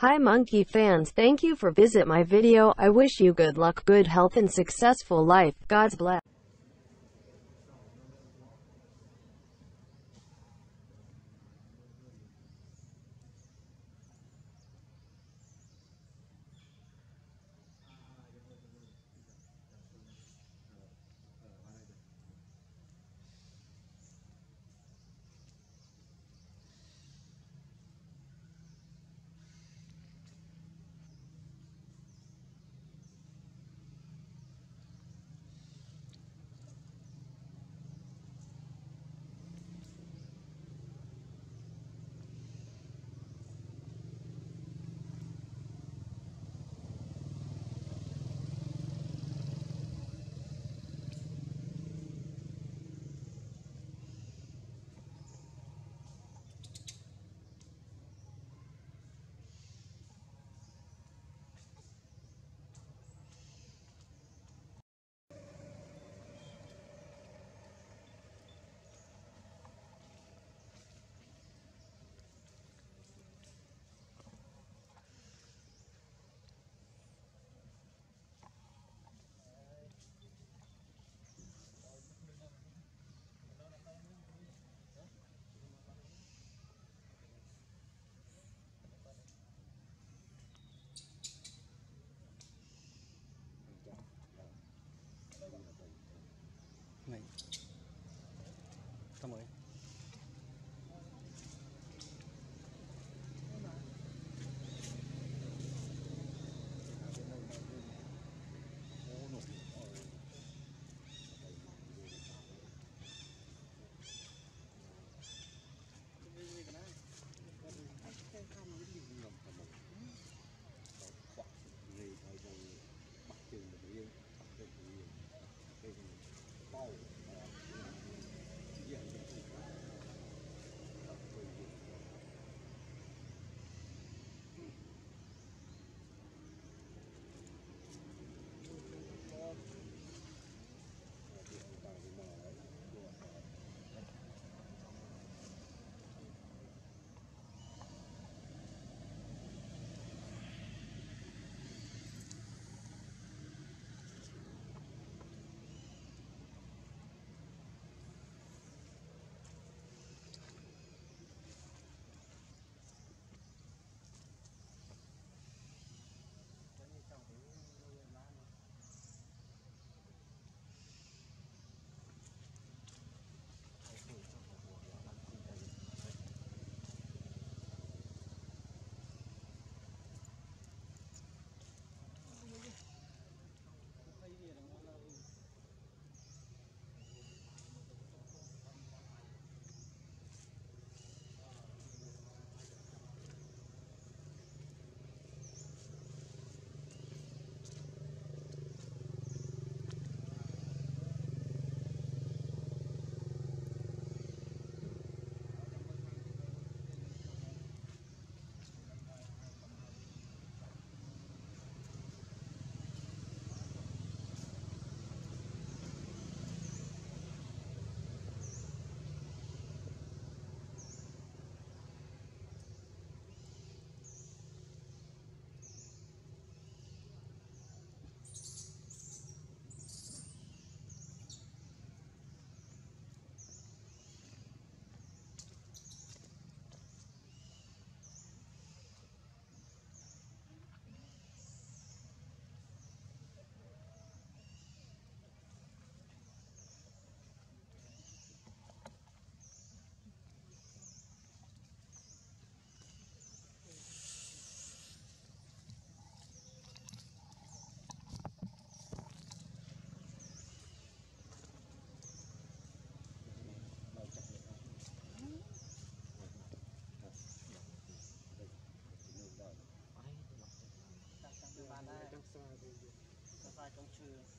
Hi monkey fans, thank you for visit my video. I wish you good luck, good health and successful life. God's bless. Safari trong trưa